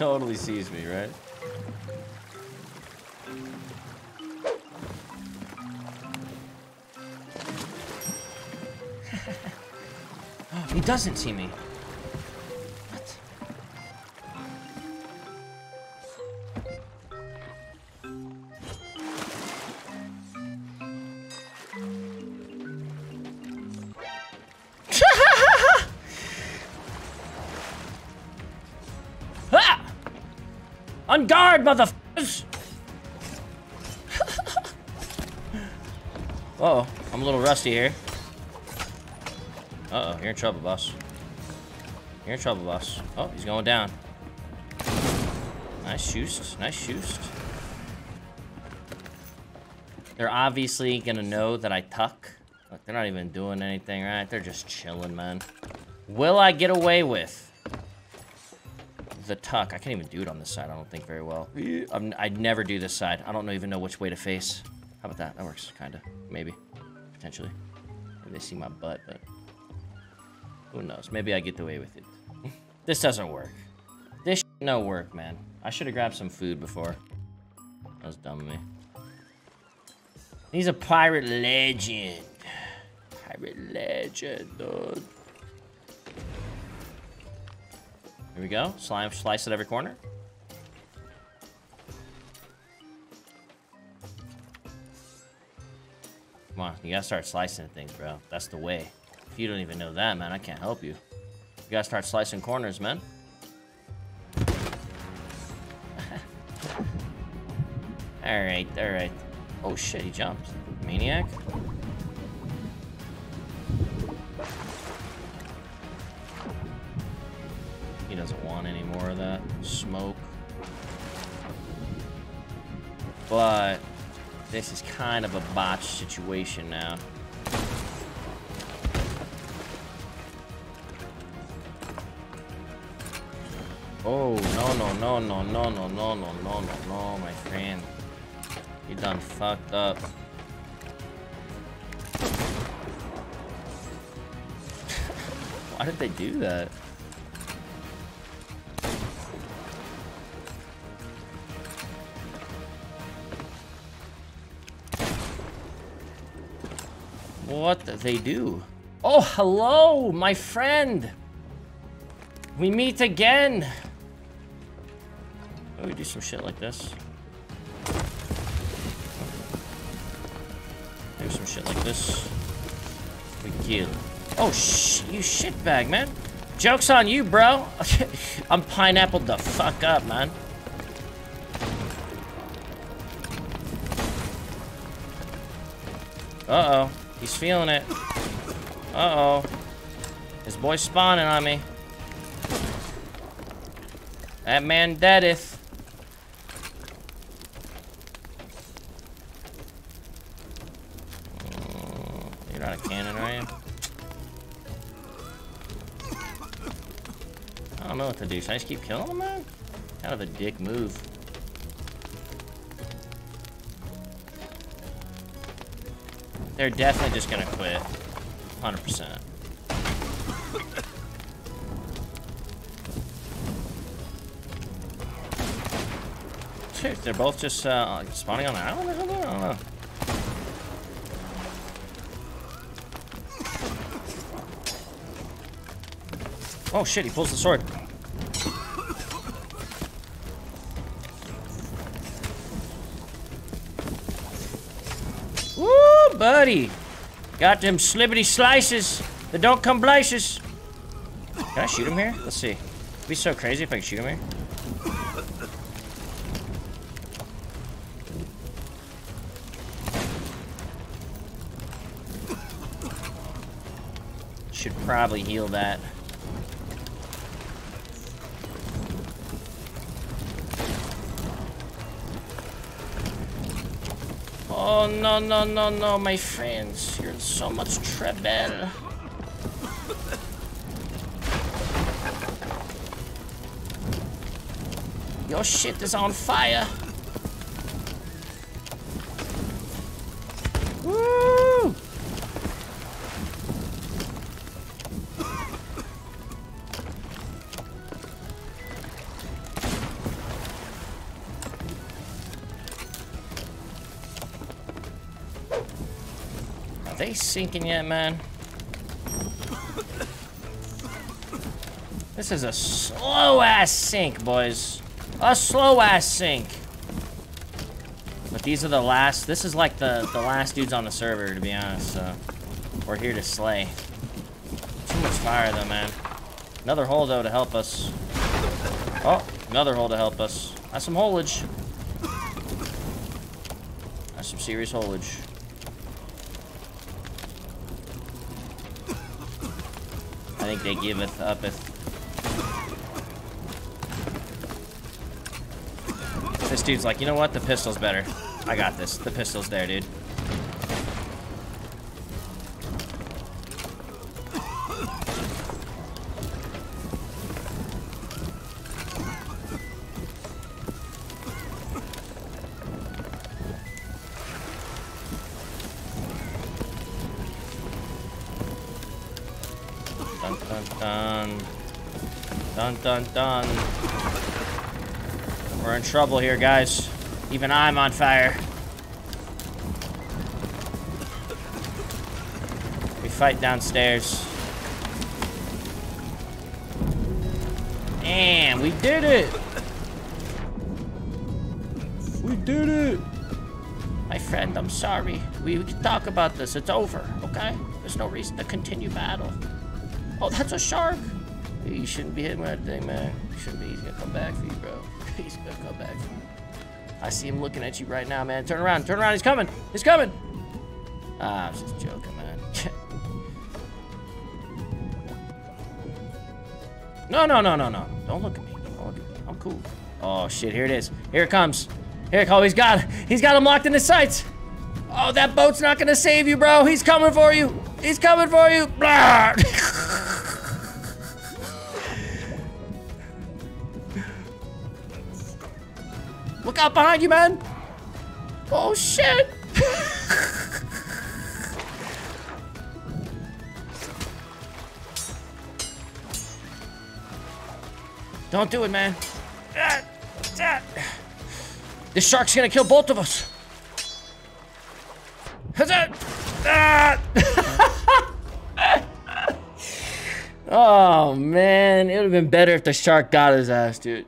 totally sees me, right? he doesn't see me. On guard, motherfuckers! oh, I'm a little rusty here. Uh oh, you're in trouble, boss. You're in trouble, boss. Oh, he's going down. Nice shoost. Nice shoost. They're obviously gonna know that I tuck. Look, they're not even doing anything, right? They're just chilling, man. Will I get away with the tuck? I can't even do it on this side, I don't think very well. I'm, I'd never do this side. I don't even know which way to face. How about that? That works, kinda. Maybe. Potentially. Maybe they see my butt, but... Who knows? Maybe I get away with it. this doesn't work. This no work, man. I should have grabbed some food before. That was dumb of me. He's a pirate legend. Pirate legend, dude. Here we go. Slime slice at every corner. Come on, you gotta start slicing things, bro. That's the way. If you don't even know that, man, I can't help you. You gotta start slicing corners, man. alright, alright. Oh shit, he jumped. Maniac? He doesn't want any more of that smoke. But this is kind of a botched situation now. Oh, no, no, no, no, no, no, no, no, no, no, no, my friend. You done fucked up. Why did they do that? What they do? Oh, hello, my friend. We meet again. Oh, we do some shit like this. Do some shit like this. We kill. Oh, sh you shitbag, man. Joke's on you, bro. I'm pineappled the fuck up, man. Uh-oh. He's feeling it. Uh-oh. His boy's spawning on me. That man deadeth. Oh, you're not a cannon, are you? I don't know what to do. Should I just keep killing him, man? Kind of a dick move. They're definitely just gonna quit. 100%. Dude, they're both just uh, spawning on the island or something? I don't know. Oh shit, he pulls the sword. Buddy. Got them slibbity slices that don't come blices. Can I shoot him here? Let's see. It'd be so crazy if I could shoot him here. Should probably heal that. Oh, no, no, no, no, my friends. You're in so much trouble. Your shit is on fire. They sinking yet, man? This is a slow-ass sink, boys. A slow-ass sink. But these are the last... This is like the, the last dudes on the server, to be honest, so... We're here to slay. Too much fire, though, man. Another hole, though, to help us. Oh, another hole to help us. That's some holage. That's some serious holage. Think they giveth uppeth. This dude's like, you know what? The pistol's better. I got this. The pistol's there, dude. Dun dun dun. Dun. We're in trouble here, guys. Even I'm on fire. We fight downstairs. And we did it! We did it! My friend, I'm sorry. We, we can talk about this. It's over, okay? There's no reason to continue battle. Oh, that's a shark! You shouldn't be hitting that thing, man. You shouldn't be. He's gonna come back for you, bro. He's gonna come back for you. I see him looking at you right now, man. Turn around, turn around. He's coming. He's coming. Ah, I was just joking, man. no, no, no, no, no. Don't look at me. Don't look at me. I'm cool. Oh shit! Here it is. Here it comes. Here it comes. He's got. He's got him locked in his sights. Oh, that boat's not gonna save you, bro. He's coming for you. He's coming for you. Blah. Out behind you, man. Oh, shit. Don't do it, man. This shark's gonna kill both of us. Ah. oh, man. It would have been better if the shark got his ass, dude.